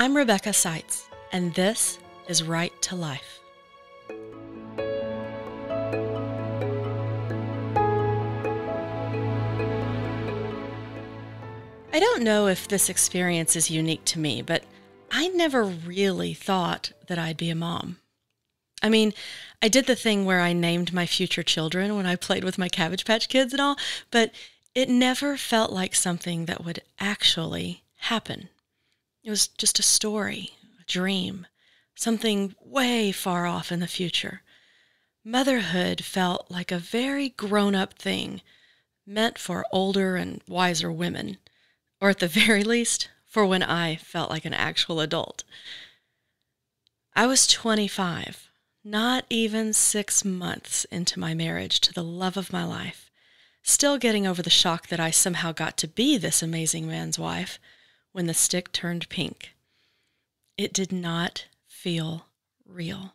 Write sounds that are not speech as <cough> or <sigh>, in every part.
I'm Rebecca Seitz, and this is Right to Life. I don't know if this experience is unique to me, but I never really thought that I'd be a mom. I mean, I did the thing where I named my future children when I played with my Cabbage Patch kids and all, but it never felt like something that would actually happen. It was just a story, a dream, something way far off in the future. Motherhood felt like a very grown up thing, meant for older and wiser women, or at the <laughs> very least, for when I felt like an actual adult. I was 25, not even six months into my marriage to the love of my life, still getting over the shock that I somehow got to be this amazing man's wife when the stick turned pink. It did not feel real.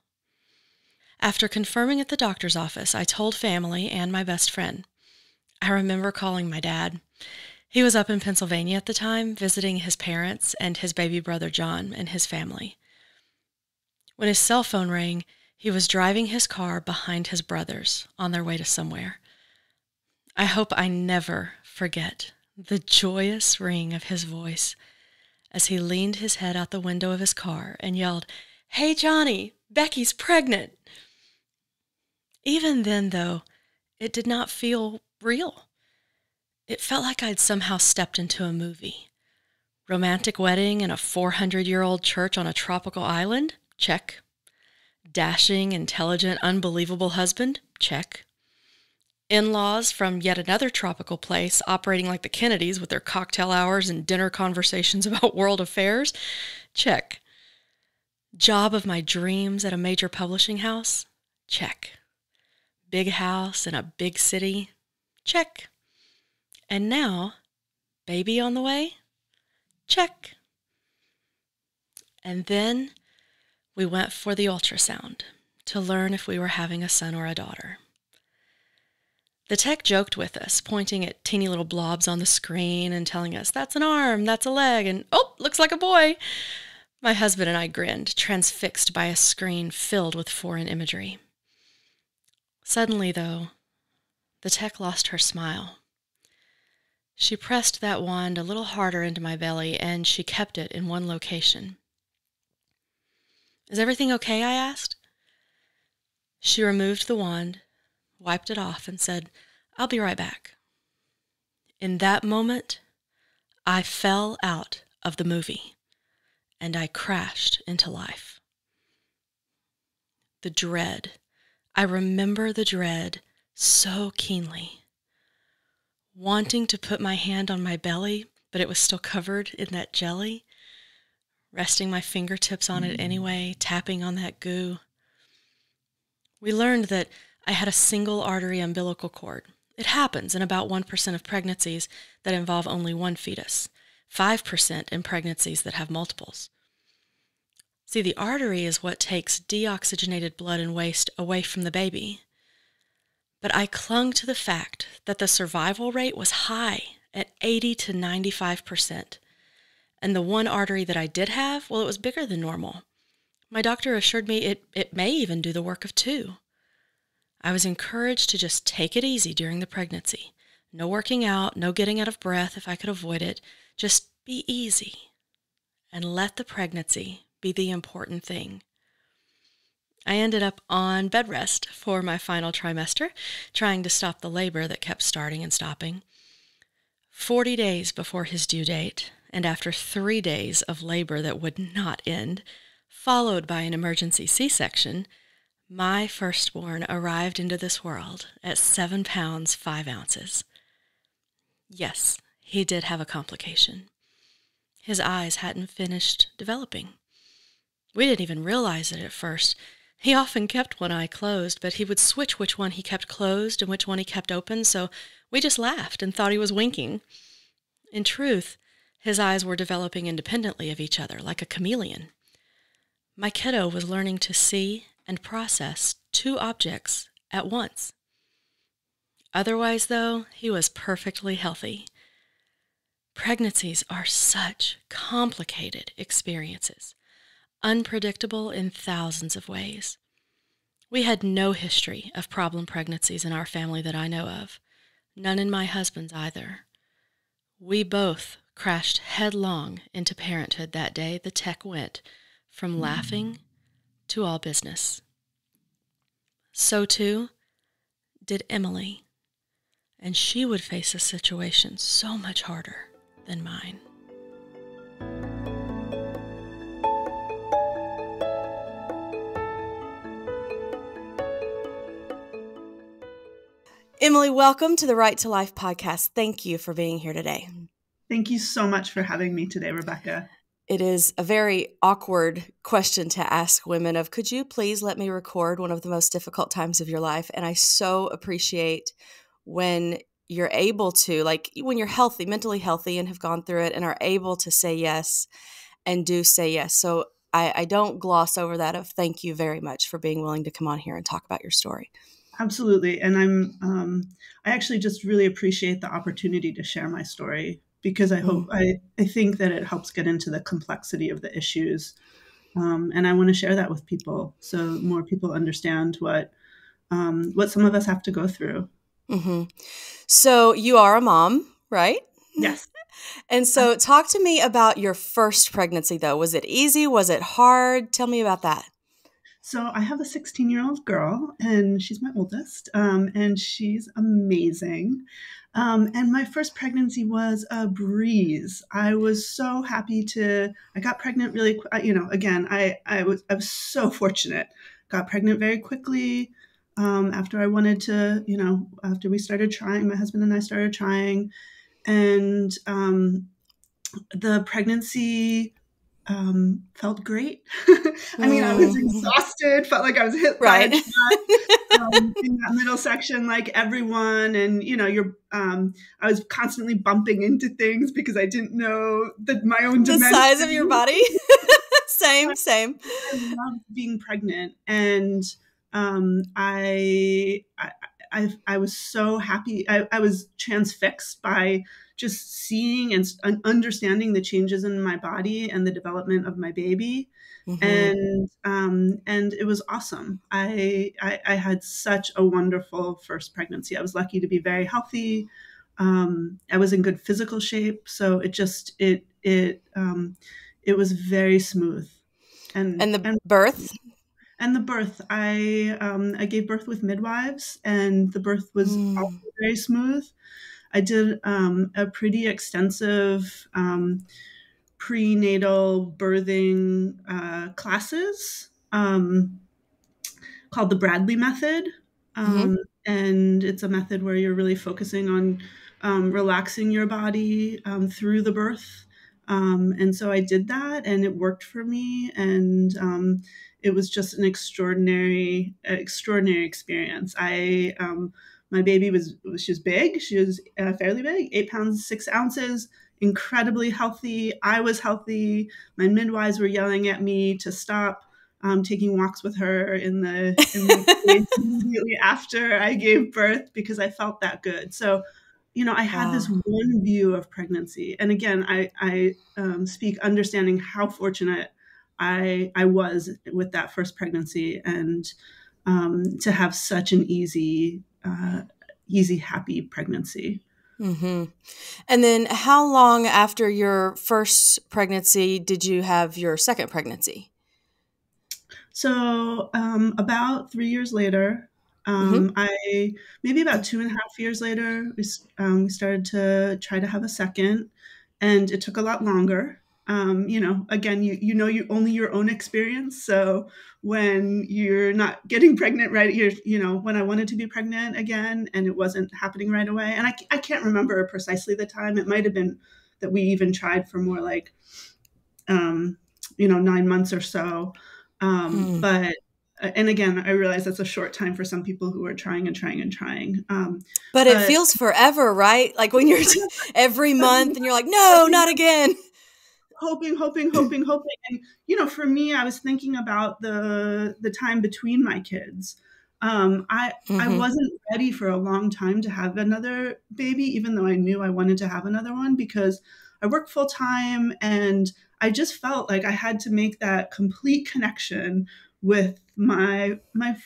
After confirming at the doctor's office, I told family and my best friend. I remember calling my dad. He was up in Pennsylvania at the time, visiting his parents and his baby brother John and his family. When his cell phone rang, he was driving his car behind his brothers on their way to somewhere. I hope I never forget the joyous ring of his voice as he leaned his head out the window of his car and yelled, Hey, Johnny, Becky's pregnant. Even then, though, it did not feel real. It felt like I'd somehow stepped into a movie. Romantic wedding in a 400 year old church on a tropical island? Check. Dashing, intelligent, unbelievable husband? Check in laws from yet another tropical place operating like the Kennedys with their cocktail hours and dinner conversations <laughs> about world affairs? Check. Job of my dreams at a major publishing house? Check. Big house in a big city? Check. And now, baby on the way? Check. And then we went for the ultrasound to learn if we were having a son or a daughter. The tech joked with us, pointing at teeny little blobs on the screen and telling us, that's an arm, that's a leg, and oh, looks like a boy. My husband and I grinned, transfixed by a screen filled with foreign imagery. Suddenly, though, the tech lost her smile. She pressed that wand a little harder into my belly, and she kept it in one location. Is everything okay? I asked. She removed the wand wiped it off, and said, I'll be right back. In that moment, I fell out of the movie and I crashed into life. The dread, I remember the dread so keenly. Wanting to put my hand on my belly, but it was still covered in that jelly, resting my fingertips on it mm. anyway, tapping on that goo. We learned that I had a single artery umbilical cord. It happens in about 1% of pregnancies that involve only one fetus, 5% in pregnancies that have multiples. See, the artery is what takes deoxygenated blood and waste away from the baby. But I clung to the fact that the survival rate was high at 80 to 95%. And the one artery that I did have, well, it was bigger than normal. My doctor assured me it, it may even do the work of two. I was encouraged to just take it easy during the pregnancy. No working out, no getting out of breath if I could avoid it. Just be easy and let the pregnancy be the important thing. I ended up on bed rest for my final trimester, trying to stop the labor that kept starting and stopping. Forty days before his due date, and after three days of labor that would not end, followed by an emergency C section, my firstborn arrived into this world at seven pounds five ounces. Yes, he did have a complication. His eyes hadn't finished developing. We didn't even realize it at first. He often kept one eye closed, but he would switch which one he kept closed and which one he kept open, so we just laughed and thought he was winking. In truth, his eyes were developing independently of each other, like a chameleon. My kiddo was learning to see and process two objects at once. Otherwise, though, he was perfectly healthy. Pregnancies are such complicated experiences, unpredictable in thousands of ways. We had no history of problem pregnancies in our family that I know of, none in my husband's either. We both crashed headlong into parenthood that day the tech went from hmm. laughing to all business. So too did Emily, and she would face a situation so much harder than mine. Emily, welcome to the Right to Life podcast. Thank you for being here today. Thank you so much for having me today, Rebecca. It is a very awkward question to ask women of could you please let me record one of the most difficult times of your life? And I so appreciate when you're able to like when you're healthy, mentally healthy and have gone through it and are able to say yes and do say yes. So I, I don't gloss over that of thank you very much for being willing to come on here and talk about your story. Absolutely. And I'm, um, I actually just really appreciate the opportunity to share my story because I hope, mm. I, I think that it helps get into the complexity of the issues. Um, and I want to share that with people so more people understand what, um, what some of us have to go through. Mm-hmm. So you are a mom, right? Yes. <laughs> And so, talk to me about your first pregnancy, though. Was it easy? Was it hard? Tell me about that. So I have a 16 year old girl, and she's my oldest, um, and she's amazing. Um, and my first pregnancy was a breeze. I was so happy to. I got pregnant really. You know, again, I I was I was so <laughs> fortunate. Got pregnant very quickly. Um, after I wanted to, you know, after we started trying, my husband and I started trying, and um, the pregnancy um, felt great. <laughs> I mean, I was mm. exhausted, felt like I was hit right. by a um, in that middle section, like everyone. And, you know, you're, um, I was constantly bumping into things because I didn't know that my own the dimension. size of your body. same, <laughs> same. I love being pregnant. And um, I, I, I, I was so happy. I, I was transfixed by just seeing and understanding the changes in my body and the development of my baby. Mm-hmm. And um, and it was awesome. I, I, I had such a wonderful first pregnancy. I was lucky to be very healthy. Um, I was in good physical shape, so it just it it um, it was very smooth. And and the and, birth and the birth i um, i gave birth with midwives and the birth was mm. also very smooth i did um, a pretty extensive um, prenatal birthing uh, classes um, called the bradley method mm-hmm. Um, and it's a method where you're really focusing on um, relaxing your body through the birth and so i did that and it worked for me and it was just an extraordinary, extraordinary experience. I, um, my baby was, she was big. She was uh, fairly big, eight pounds, six ounces, incredibly healthy. I was healthy. My midwives were yelling at me to stop um, taking walks with her in the, in the <laughs> immediately after I gave birth because I felt that good. So, you know, I had wow. this one view of pregnancy. And again, I, I um, speak understanding how fortunate I I was with that first pregnancy, and um, to have such an easy, uh, easy, happy pregnancy. Mm-hmm. And then, how long after your first pregnancy did you have your second pregnancy? So, um, about three years later, um, mm-hmm. I maybe about two and a half years later, we, um, we started to try to have a second, and it took a lot longer um, you know again you you know you only your own experience. So when you're not getting pregnant right you're you know when i wanted to be pregnant again and it wasn't happening right away and i, I can't remember precisely the time. It might have been that we even tried for more like um, you know nine months or so. Um, hmm. but uh, and again i realize that's a short time for some people who are trying and trying and trying. Um, but, but it feels forever right? Like when you're <laughs> every month and you're like no not again hoping, hoping, hoping, hoping. And you know, for me, I was thinking about the the time between my kids. Um, I mm-hmm. I wasn't ready for a long time to have another baby, even though I knew I wanted to have another one because I work full time and I just felt like I had to make that complete connection with my my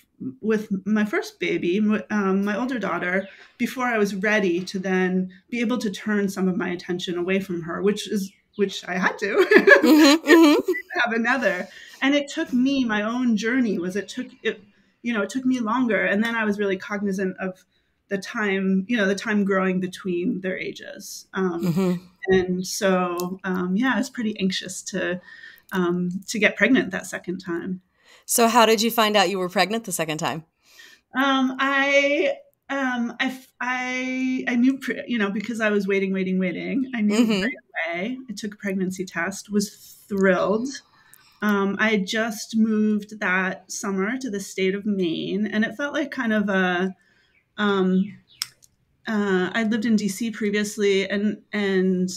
with my first baby, um, my older daughter, before I was ready to then be able to turn some of my attention away from her, which is which I had to mm-hmm, mm-hmm. <laughs> have another. And it took me my own journey was it took it you know it took me longer, and then I was really cognizant of the time you know the time growing between their ages, um, mm-hmm. and so um, yeah, I was pretty anxious to um, to get pregnant that second time. So, how did you find out you were pregnant the second time? Um, I um, I, I, I knew, you know, because I was waiting, waiting, waiting. I knew mm-hmm. right away. I took a pregnancy test. Was thrilled. Um, I had just moved that summer to the state of Maine, and it felt like kind of a. Um, uh, I lived in DC previously, and and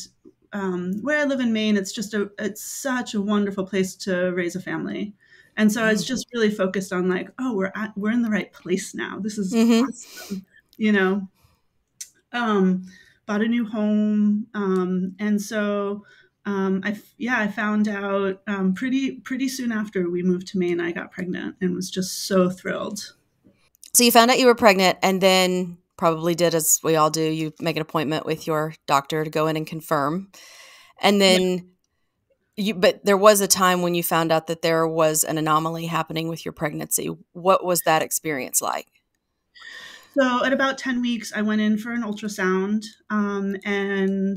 um, where I live in Maine, it's just a it's such a wonderful place to raise a family. And so I was mm-hmm. just really focused on like, oh, we're at, we're in the right place now. This is mm-hmm. awesome, you know. Um, bought a new home, um, and so um, I yeah I found out um, pretty pretty soon after we moved to Maine. I got pregnant and was just so thrilled. So you found out you were pregnant, and then probably did as we all do. You make an appointment with your doctor to go in and confirm, and then. Yeah you, but there was a time when you found out that there was an anomaly happening with your pregnancy. What was that experience like? So, at about 10 weeks, I went in for an ultrasound, um, and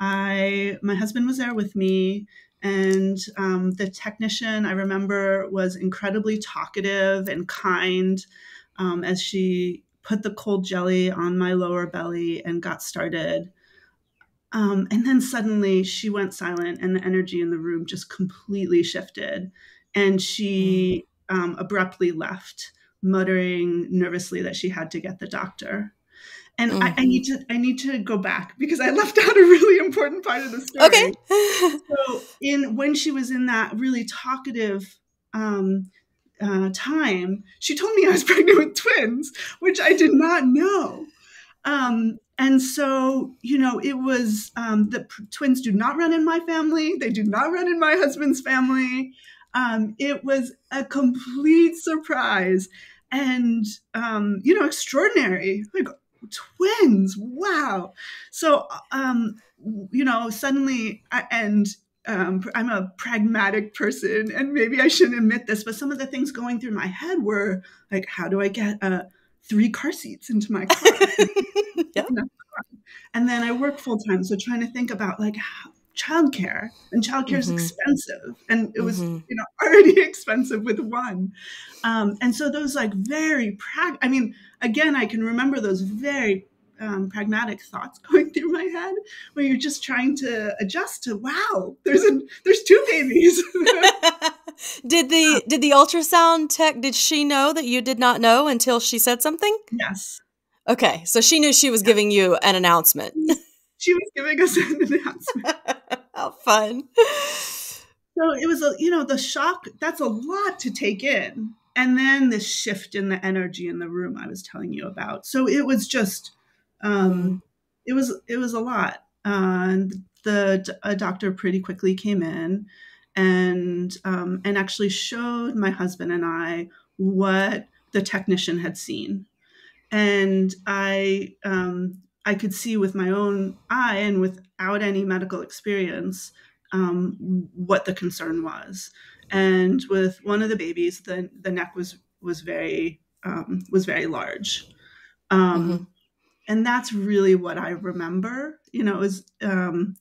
I, my husband was there with me. And um, the technician, I remember, was incredibly talkative and kind um, as she put the cold jelly on my lower belly and got started. Um, and then suddenly she went silent, and the energy in the room just completely shifted. And she mm. um, abruptly left, muttering nervously that she had to get the doctor. And mm-hmm. I, I, need to I need to go back because I left out a really important part of the story. Okay. <laughs> so in when she was in that really talkative um, uh, time, she told me I was pregnant with twins, which I did not know. Um, and so, you know, it was um, the twins do not run in my family. They do not run in my husband's family. Um, it was a complete surprise and, um, you know, extraordinary. Like twins, wow. So, um, you know, suddenly, and um, I'm a pragmatic person, and maybe I shouldn't admit this, but some of the things going through my head were like, how do I get a three car seats into my car. <laughs> yep. And then I work full time, so trying to think about like childcare, and childcare is mm-hmm. expensive, and it was mm-hmm. you know <laughs> already expensive with one, um, and so those like very prag. I mean, again, I can remember those very um, pragmatic thoughts <laughs> going through my head where you're just trying to adjust to wow there's a there's two babies did the did the ultrasound tech did she know that you did not know until she said something? Yes. Okay so she knew she was giving you an announcement. She was giving us an <laughs> announcement. <laughs> How fun. So it was a you know the shock that's a lot to take in. And then this shift in the energy in the room i was telling you about. So it was just um, it was it was a lot. Uh, and the a doctor pretty quickly came in and um, and actually showed my husband and I what the technician had seen, and I um, I could see with my own eye and without any medical experience um, what the concern was. And with one of the babies, the the neck was was very um, was very large. Um, mm-hmm and that's really what I remember. You know, it was um,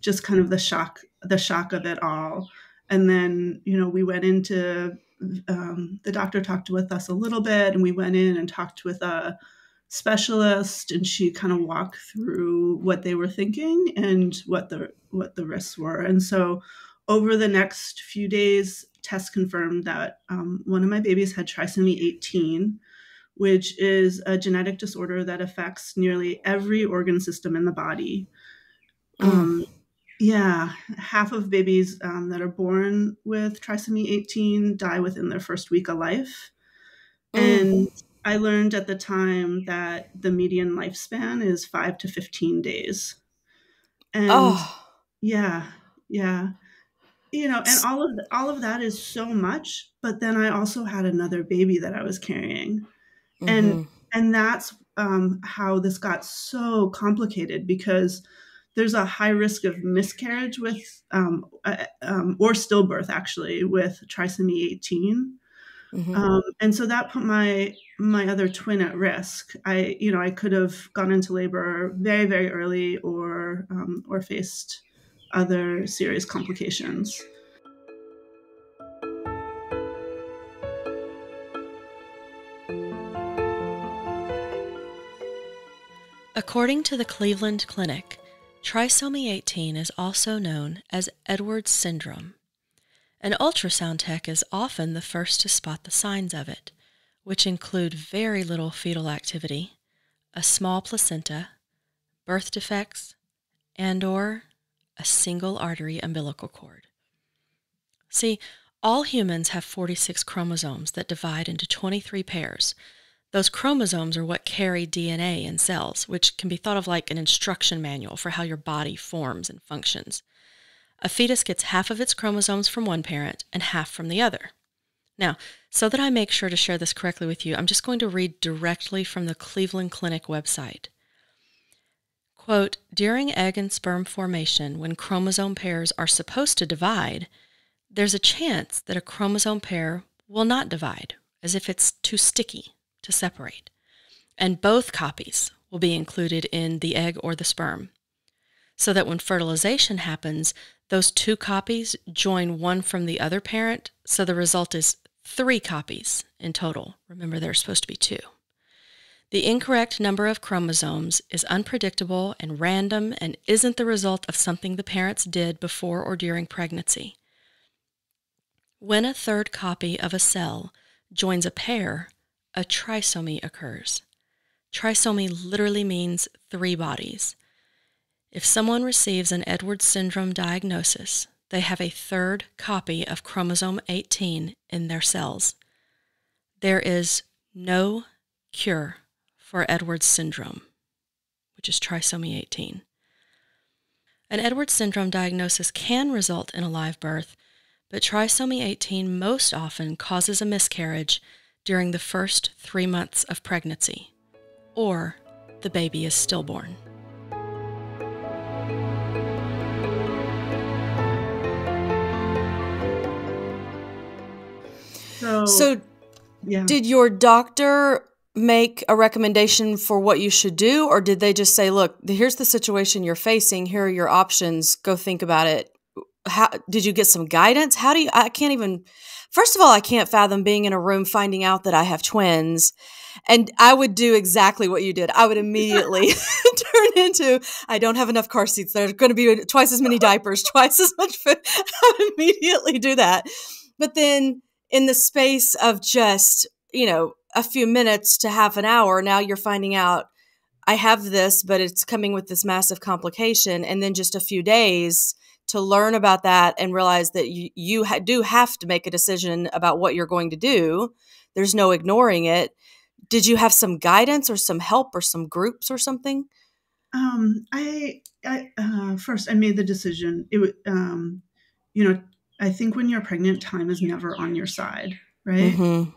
just kind of the shock, the shock of it all. And then, you know, we went into um, the doctor talked with us a little bit, and we went in and talked with a specialist, and she kind of walked through what they were thinking and what the what the risks were. And so, over the next few days, tests confirmed that um, one of my babies had trisomy 18 which is a genetic disorder that affects nearly every organ system in the body. Mm. Um, yeah, half of babies um, that are born with trisomy 18 die within their first week of life. Mm. And I learned at the time that the median lifespan is five to 15 days. And oh. yeah, yeah. You know, and all of the, all of that is so much, but then I also had another baby that I was carrying. Mm-hmm. And and that's um, how this got so complicated because there's a high risk of miscarriage with um, uh, um, or stillbirth actually with trisomy 18 mm-hmm. um, and so that put my my other twin at risk. I you know i could have gone into labor very very early or um, or faced other serious complications. According to the Cleveland Clinic, trisomy 18 is also known as Edwards syndrome. An ultrasound tech is often the first to spot the signs of it, which include very little fetal activity, a small placenta, birth defects, and or a single artery umbilical cord. See, all humans have 46 chromosomes that divide into 23 pairs, those chromosomes are what carry DNA in cells, which can be thought of like an instruction manual for how your body forms and functions. A fetus gets half of its chromosomes from one parent and half from the other. Now, so that I make sure to share this correctly with you, I'm just going to read directly from the Cleveland Clinic website. Quote, during egg and sperm formation, when chromosome pairs are supposed to divide, there's a chance that a chromosome pair will not divide, as if it's too sticky to separate, and both copies will be included in the egg or the sperm. So that when fertilization happens, those two copies join one from the other parent, so the result is three copies in total. Remember, there are supposed to be two. The incorrect number of chromosomes is unpredictable and random and isn't the result of something the parents did before or during pregnancy. When a third copy of a cell joins a pair, a trisomy occurs. Trisomy literally means three bodies. If someone receives an Edwards syndrome diagnosis, they have a third copy of chromosome 18 in their cells. There is no cure for Edwards syndrome, which is trisomy 18. An Edwards syndrome diagnosis can result in a live birth, but trisomy 18 most often causes a miscarriage during the first three months of pregnancy, or the baby is stillborn. So, so yeah. did your doctor make a recommendation for what you should do, or did they just say, look, here's the situation you're facing, here are your options, go think about it? How did you get some guidance? How do you, I can't even First of all, I can't fathom being in a room finding out that I have twins. And I would do exactly what you did. I would immediately <laughs> <laughs> turn into, I don't have enough car seats. There's going to be twice as many diapers, <laughs> twice as much food. I would immediately do that. But then in the space of just, you know, a few minutes to half an hour, now you're finding out I have this, but it's coming with this massive complication. And then just a few days, to learn about that and realize that you, you ha- do have to make a decision about what you're going to do. There's no ignoring it. Did you have some guidance or some help or some groups or something? Um, I, I uh, first I made the decision. It um, you know, I think when you're pregnant, time is never on your side, right? Mm-hmm.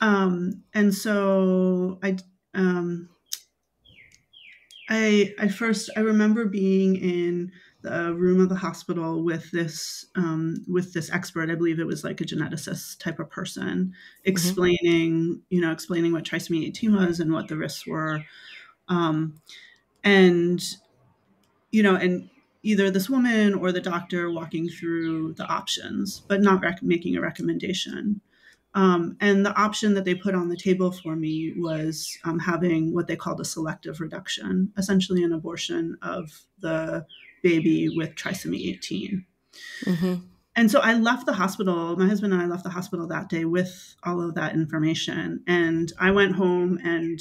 Um, and so I, um, I, I first I remember being in the room of the hospital with this um, with this expert. I believe it was like a geneticist type of person, mm-hmm. explaining mm-hmm. you know explaining what trisomy 18 was and what the risks were, um, and you know and either this woman or the doctor walking through the options, but not rec- making a recommendation. Um, and the option that they put on the table for me was um, having what they called a selective reduction, essentially an abortion of the baby with trisomy 18. Mm-hmm. And so I left the hospital. My husband and I left the hospital that day with all of that information. And I went home and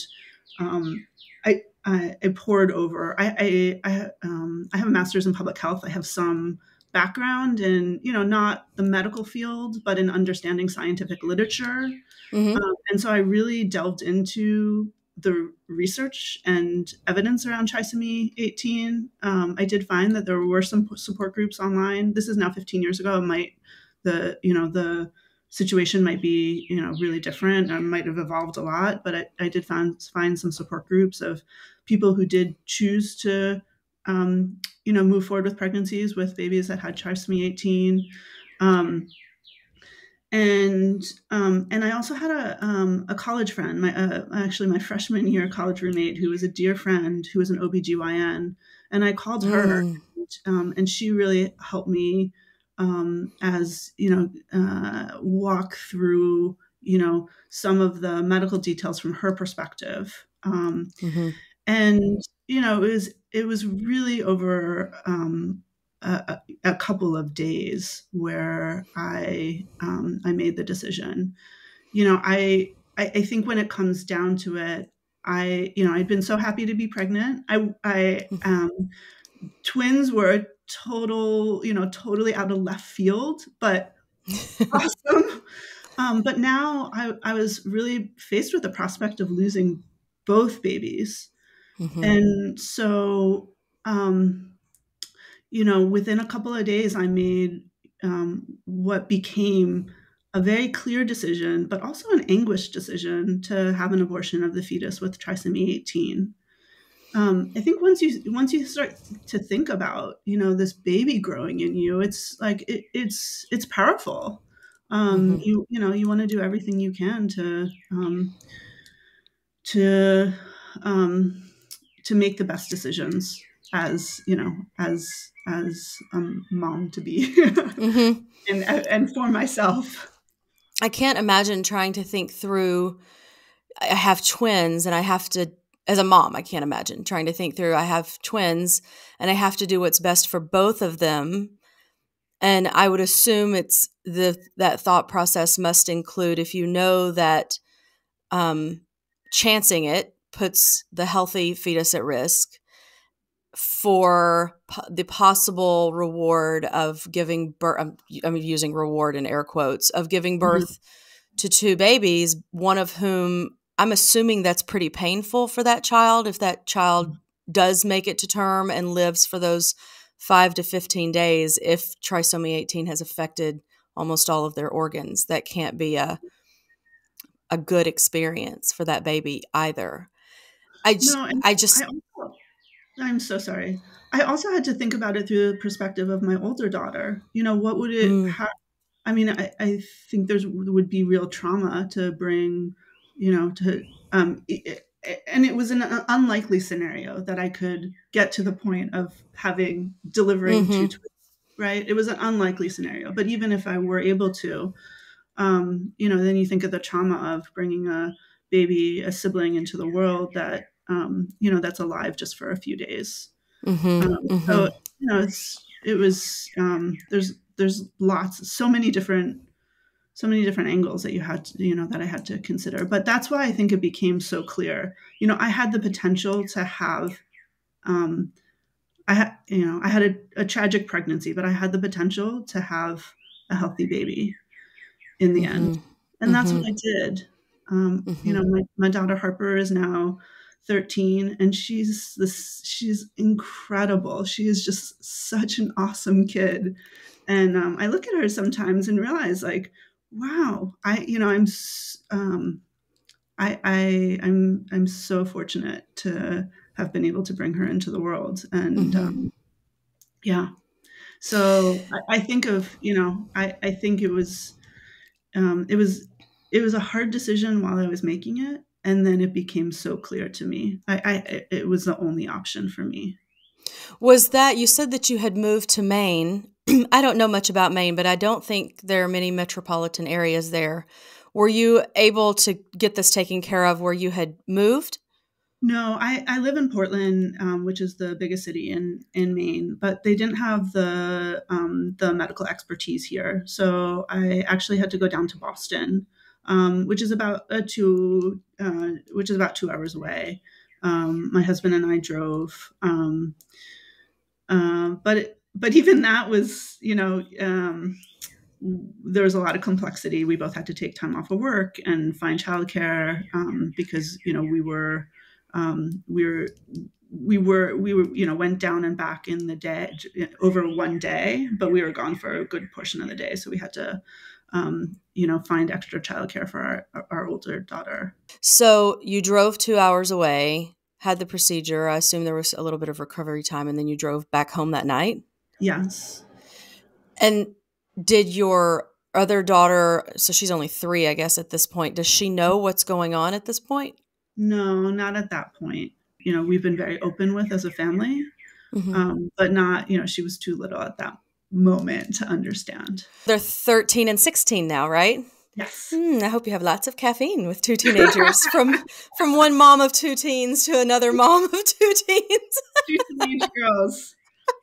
um, I, I, I, pored over. I, I, I, um, I have a master's in public health. I have some background in you know not the medical field but in understanding scientific literature mm-hmm. um, and so i really delved into the research and evidence around trisomy 18 um, i did find that there were some support groups online. This is now 15 years ago. It might the you know the situation might be you know really different and might have evolved a lot but i, I did find find some support groups of people who did choose to um, you know move forward with pregnancies with babies that had trisomy 18 um, and um, and I also had a um, a college friend, my uh, actually my freshman year college roommate, who was a dear friend, who was an OBGYN, and I called her, mm. um, and she really helped me um, as you know uh, walk through you know some of the medical details from her perspective, um, mm-hmm. and you know it was it was really over um, a, a, couple of days where I um, I made the decision. You know, I, I I think when it comes down to it, I you know I'd been so happy to be pregnant. I I um, twins were total you know totally out of left field, but <laughs> awesome. Um, but now I, I was really faced with the prospect of losing both babies. Mm-hmm. And so um, you know, within a couple of days, I made um, what became a very clear decision, but also an anguished decision to have an abortion of the fetus with trisomy 18. Um, I think once you once you start to think about you know this baby growing in you, it's like it, it's it's powerful. Um, mm-hmm. You you know you want to do everything you can to um, to um, to make the best decisions as you know as as a mom to be. Mm-hmm. <laughs> and and for myself. I can't imagine trying to think through i have twins and i have to as a mom i can't imagine trying to think through i have twins and i have to do what's best for both of them. And i would assume it's the that thought process must include if you know that um chancing it puts the healthy fetus at risk for po- the possible reward of giving birth. I'm, I'm, using reward in air quotes of giving mm-hmm. birth mm-hmm. to two babies, one of whom I'm assuming that's pretty painful for that child if that child mm-hmm. does make it to term and lives for those five to 15 days. If trisomy 18 has affected almost all of their organs, that can't be a a good experience for that baby either. I just, no, I just, I I'm so sorry. I also had to think about it through the perspective of my older daughter. You know, what would it mm. have? I mean, I, I think there's would be real trauma to bring, you know, to um, it, and it was an unlikely scenario that I could get to the point of having delivering mm-hmm. two twins. Right? It was an unlikely scenario, but even if I were able to, um, you know, then you think of the trauma of bringing a baby, a sibling into the world that um, you know that's alive just for a few days. Mm-hmm, um, mm-hmm. So you know, it's it was um, there's there's lots, so many different so many different angles that you had to, you know that I had to consider. But that's why I think it became so clear. You know, I had the potential to have. Um, I had, you know, I had a, a tragic pregnancy, but I had the potential to have a healthy baby in the mm-hmm. end. And that's what mm-hmm. I did. Um, mm-hmm. You know, my, my daughter Harper is now 13 and she's this she's incredible. She is just such an awesome kid. And um, i look at her sometimes and realize like wow i you know i'm um, I, I i'm i'm so fortunate to have been able to bring her into the world. And mm-hmm. um, yeah. So I, I, think of you know i i think it was um, it was it was a hard decision while i was making it and then it became so clear to me. I, I it was the only option for me. Was that you said that you had moved to maine. <clears throat> I don't know much about maine but i don't think there are many metropolitan areas there. Were you able to get this taken care of where you had moved? No, I, I live in Portland, um, which is the biggest city in, in Maine, but they didn't have the um, the medical expertise here. So I actually had to go down to Boston um, which is about a two, uh, which is about two hours away. Um, my husband and I drove, um, uh, but but even that was, you know, um, there was a lot of complexity. We both had to take time off of work and find childcare um, because you know we were um, we were we were we were you know went down and back in the day over one day, but we were gone for a good portion of the day, so we had to um, you know find extra childcare for our our older daughter. So you drove two hours away, had the procedure. I assume there was a little bit of recovery time, and then you drove back home that night. Yes. And did your other daughter, so she's only three, I guess, at this point, does she know what's going on at this point? No, not at that point. You know, we've been very open with as a family, mm-hmm. um, but not, you know, she was too little at that moment to understand. They're 13 and 16 now, right? Yes. Mm, I hope you have lots of caffeine with two teenagers <laughs> from from one mom of two teens to another mom of two teens. <laughs> two teenage girls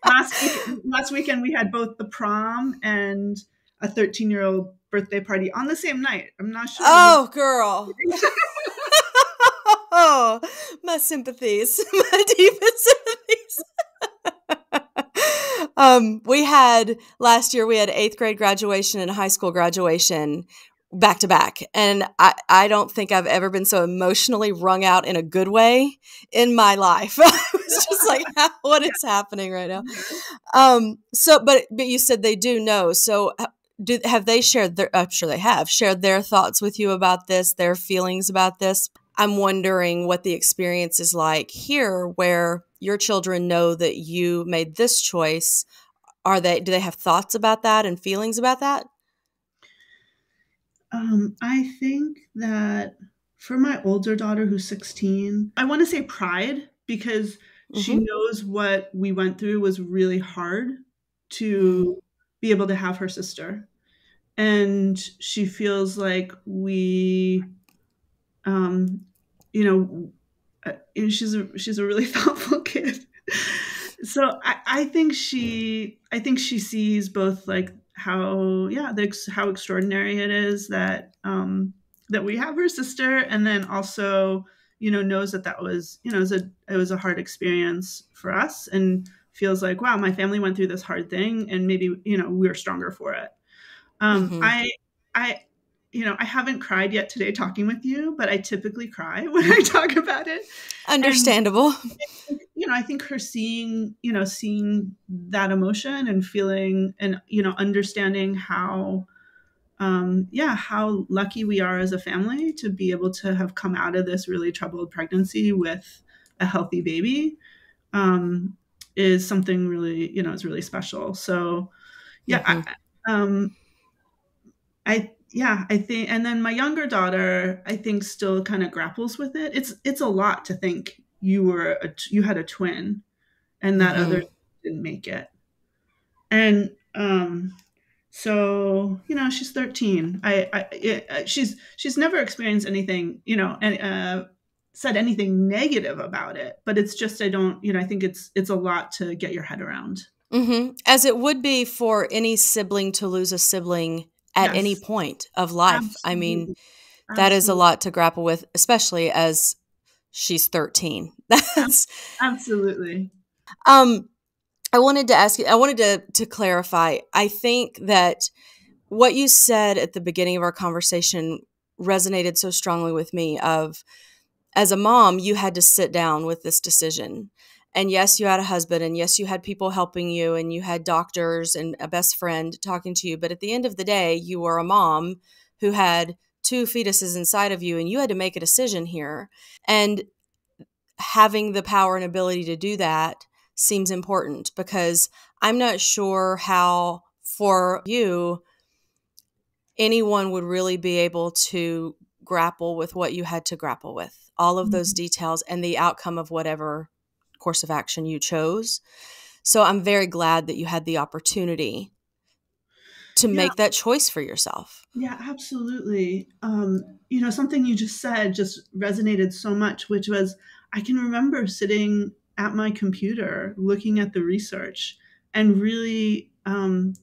last week, last weekend we had both the prom and a 13 year old birthday party on the same night. I'm not sure. Oh, girl. <laughs> oh, my sympathies, my deepest sympathies. Um, we had last year we had eighth grade graduation and high school graduation back to back. And I, I don't think I've ever been so emotionally wrung out in a good way in my life. <laughs> I was just like, <laughs> what is happening right now? Um, so, but, but you said they do know. So uh, do, have they shared their, I'm sure they have shared their thoughts with you about this, their feelings about this? I'm wondering what the experience is like here where your children know that you made this choice. Are they, do they have thoughts about that and feelings about that? Um, I think that for my older daughter who's 16, I want to say pride because mm-hmm. she knows what we went through was really hard to be able to have her sister. And she feels like we, um, you know, uh, she's a, she's a really <laughs> thoughtful kid. so I, I think she, I think she sees both like how yeah the, how extraordinary it is that um that we have her sister and then also you know knows that that was you know it was a it was a hard experience for us and feels like wow my family went through this hard thing and maybe you know we are stronger for it um mm-hmm. i i you know i haven't cried yet today talking with you but i typically cry <laughs> when i talk about it understandable and, <laughs> you know, I think her seeing, you know, seeing that emotion and feeling and, you know, understanding how, um, yeah, how lucky we are as a family to be able to have come out of this really troubled pregnancy with a healthy baby um, is something really, you know, is really special. So, yeah, mm-hmm. I, um, I, yeah, I think, and then my younger daughter, I think, still kind of grapples with it. It's it's a lot to think you were a, you had a twin and that mm-hmm. other didn't make it and um so you know she's 13 i i it, she's she's never experienced anything you know and uh said anything negative about it but it's just i don't you know i think it's it's a lot to get your head around mm-hmm. as it would be for any sibling to lose a sibling at yes. any point of life Absolutely. i mean that Absolutely. is a lot to grapple with especially as she's 13. <laughs> That's absolutely. Um, I wanted to ask you, I wanted to, to clarify. I think that what you said at the beginning of our conversation resonated so strongly with me of as a mom, you had to sit down with this decision. And yes, you had a husband, and yes, you had people helping you, and you had doctors and a best friend talking to you. But at the end of the day, you were a mom who had two fetuses inside of you and you had to make a decision here. And having the power and ability to do that seems important because I'm not sure how for you anyone would really be able to grapple with what you had to grapple with all of those mm-hmm. details and the outcome of whatever course of action you chose. So I'm very glad that you had the opportunity to yeah. make that choice for yourself. Yeah, absolutely. Um, you know, something you just said just resonated so much, which was I can remember sitting at my computer looking at the research and really um,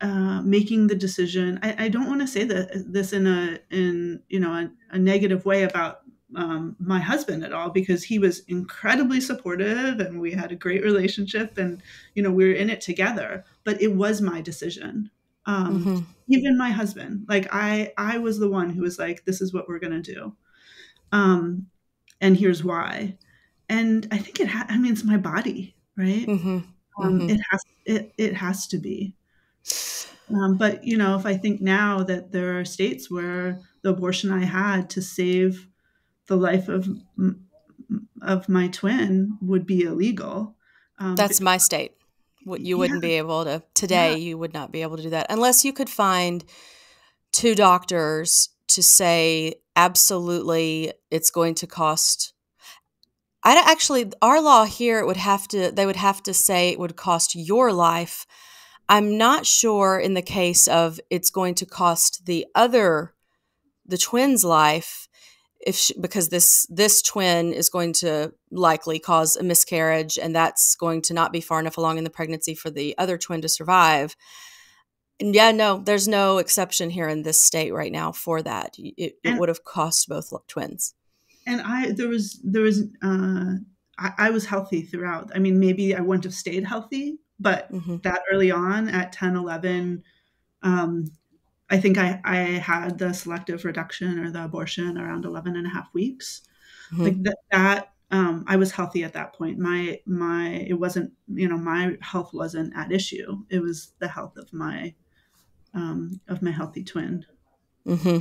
uh, making the decision. I, I don't want to say that this in a in you know a, a negative way about um, my husband at all because he was incredibly supportive and we had a great relationship and you know we were in it together. But it was my decision. Um, mm-hmm. even my husband. Like i i was the one who was like this is what we're going to do. Um, and here's why. And i think it ha- i mean it's my body right? Mm-hmm. Um, mm-hmm. it has it, it has to be. Um, but you know if i think now that there are states where the abortion i had to save the life of of my twin would be illegal um, that's my state What you wouldn't yeah. be able to today yeah. you would not be able to do that unless you could find two doctors to say absolutely it's going to cost I actually our law here it would have to they would have to say it would cost your life. I'm not sure in the case of it's going to cost the other the twin's life if she, because this this twin is going to likely cause a miscarriage and that's going to not be far enough along in the pregnancy for the other twin to survive. And yeah, no, there's no exception here in this state right now for that. It, it would have cost both twins and I there was there was uh, I, I, was healthy throughout. I mean, maybe I wouldn't have stayed healthy, but mm-hmm. that early on at 10, 11, um, I think I, I had the selective reduction or the abortion around 11 and a half weeks. Mm-hmm. Like that, that um, I was healthy at that point. My, my, it wasn't, you know, my health wasn't at issue. It was the health of my, um, of my healthy twin. Mm-hmm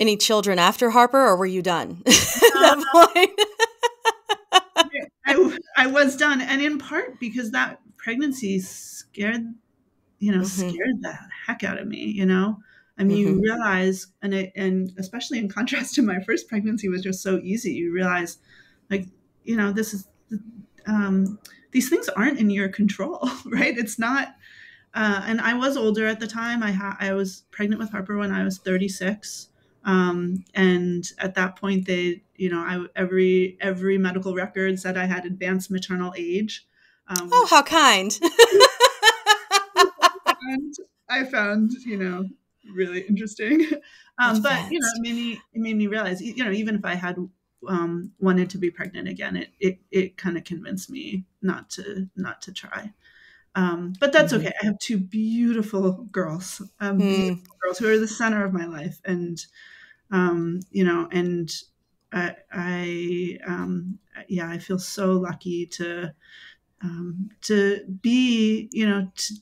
any children after Harper, or were you done <laughs> at that uh, point? <laughs> I, I was done, and in part because that pregnancy scared, you know, mm-hmm. scared the heck out of me. You know, I mean, mm-hmm. you realize, and it, and especially in contrast <laughs> to my first pregnancy, was just so easy. You realize, like, you know, this is, um, these things aren't in your control, <laughs> right? It's not. Uh, and I was older at the time. I ha- I was pregnant with Harper when I was 36. Um, and at that point, they, you know, I, every every medical record said I had advanced maternal age. Um, oh, how kind! <laughs> and I found, you know, really interesting. <laughs> Um, but you know, it made me it made me realize, you know, even if I had um, wanted to be pregnant again, it it it kind of convinced me not to not to try. Um, but that's mm-hmm. okay. I have two beautiful girls, um, mm. beautiful girls who are the center of my life, and um, you know, and I, I um, yeah, I feel so lucky to um, to be, you know, to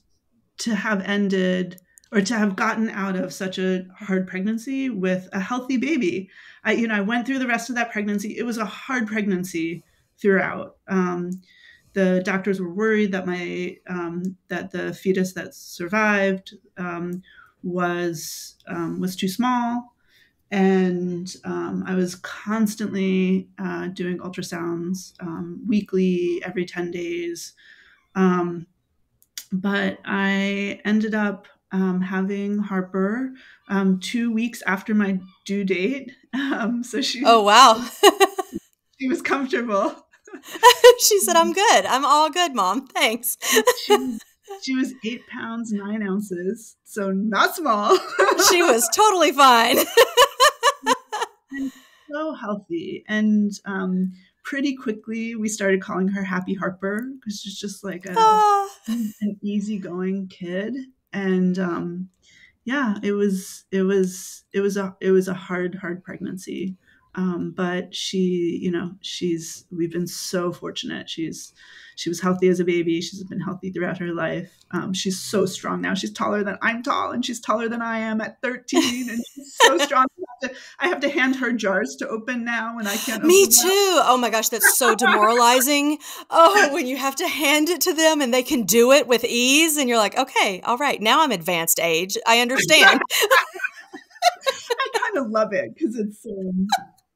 to have ended or to have gotten out of such a hard pregnancy with a healthy baby. I, you know, I went through the rest of that pregnancy. It was a hard pregnancy throughout. Um, the doctors were worried that my um, that the fetus that survived um, was um, was too small, and um, I was constantly uh, doing ultrasounds um, weekly, every ten days. Um, but I ended up um, having Harper um, two weeks after my due date. Um, so she oh wow, <laughs> she was comfortable. <laughs> she said, I'm good. I'm all good, mom. Thanks. she, was, she was eight pounds, nine ounces. So not small. <laughs> she was totally fine. And so healthy. And um, pretty quickly, we started calling her Happy Harper because she's just like a, ah. an easygoing kid. And um, yeah, it was it was it was a it was a hard hard pregnancy. Um, but she, you know, she's we've been so fortunate. She's she was healthy as a baby. She's been healthy throughout her life. Um, she's so strong now. She's taller than I'm tall, and she's taller than I am at 13, and she's so <laughs> strong. I have, to, I have to hand her jars to open now, and I can't. Me too. Oh my gosh, that's so demoralizing. <laughs> oh, when you have to hand it to them and they can do it with ease, and you're like, okay, all right, now I'm advanced age. I understand. <laughs> I kind of love it because it's um,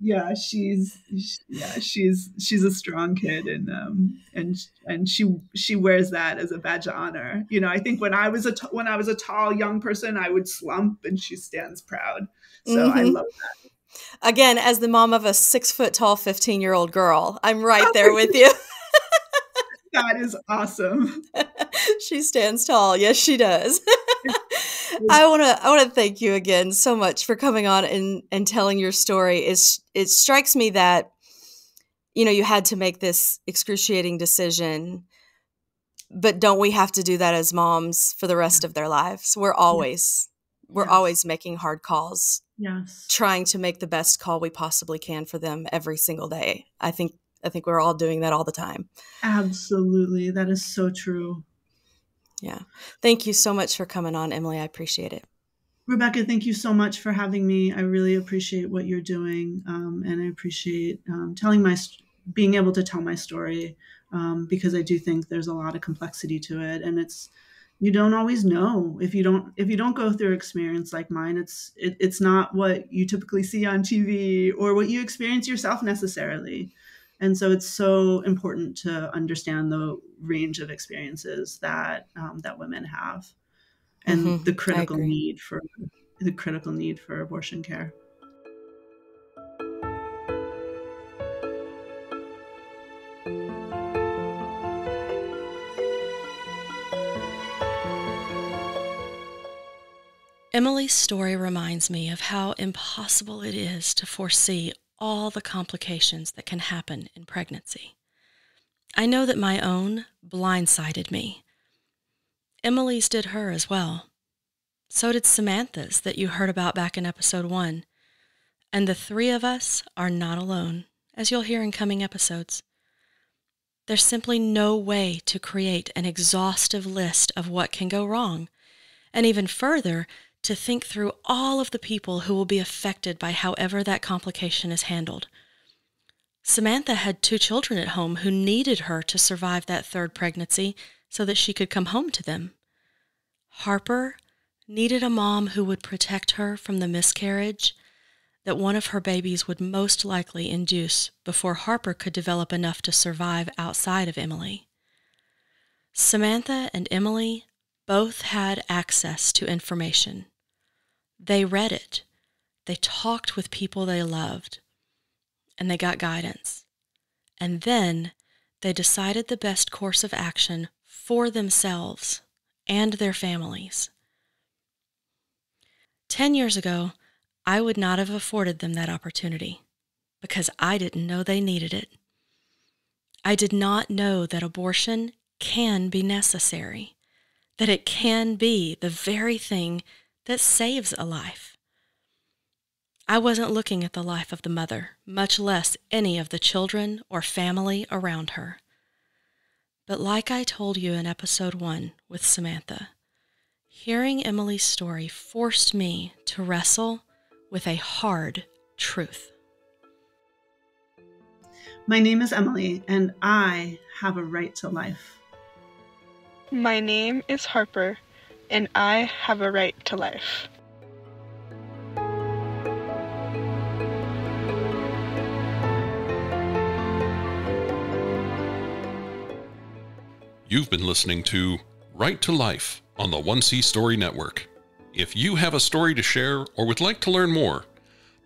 yeah she's yeah she's she's a strong kid and um and and she she wears that as a badge of honor you know i think when i was a t- when i was a tall young person i would slump and she stands proud so mm-hmm. i love that again as the mom of a six foot tall 15 year old girl i'm right there <laughs> with you that is awesome <laughs> she stands tall yes she does <laughs> I want to I want to thank you again so much for coming on and and telling your story. It's it strikes me that you know you had to make this excruciating decision but don't we have to do that as moms for the rest of their lives? We're always we're yes. always making hard calls. Yes. Trying to make the best call we possibly can for them every single day. I think I think we're all doing that all the time. Absolutely. That is so true. Yeah. Thank you so much for coming on, Emily. I appreciate it. Rebecca, thank you so much for having me. I really appreciate what you're doing, um, and I appreciate um, telling my being able to tell my story um, because I do think there's a lot of complexity to it, and it's you don't always know if you don't if you don't go through experience like mine. It's it, it's not what you typically see on TV or what you experience yourself necessarily, and so it's so important to understand the range of experiences that um, that women have, and mm-hmm. the critical need for the critical need for abortion care. Emily's story reminds me of how impossible it is to foresee all the complications that can happen in pregnancy. I know that my own blindsided me. Emily's did her as well. So did Samantha's that you heard about back in episode one. And the three of us are not alone, as you'll hear in coming episodes. There's simply no way to create an exhaustive list of what can go wrong. And even further, to think through all of the people who will be affected by however that complication is handled. Samantha had two children at home who needed her to survive that third pregnancy so that she could come home to them. Harper needed a mom who would protect her from the miscarriage that one of her babies would most likely induce before Harper could develop enough to survive outside of Emily. Samantha and Emily both had access to information. They read it. They talked with people they loved. And they got guidance. And then they decided the best course of action for themselves and their families. Ten years ago, I would not have afforded them that opportunity because I didn't know they needed it. I did not know that abortion can be necessary, that it can be the very thing that saves a life. I wasn't looking at the life of the mother, much less any of the children or family around her. But like I told you in episode one with Samantha, hearing Emily's story forced me to wrestle with a hard truth. My name is Emily, and I have a right to life. My name is Harper, and I have a right to life. You've been listening to Right to Life on the 1C Story Network. If you have a story to share or would like to learn more,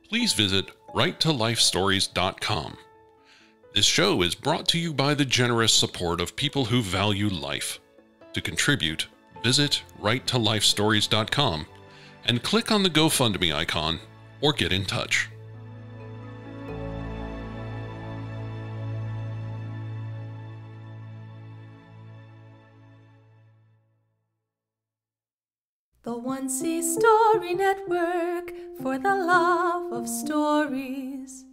please visit righttolifestories.com. This show is brought to you by the generous support of people who value life. To contribute, visit righttolifestories.com and click on the GoFundMe icon or get in touch. The 1C Story Network for the love of stories.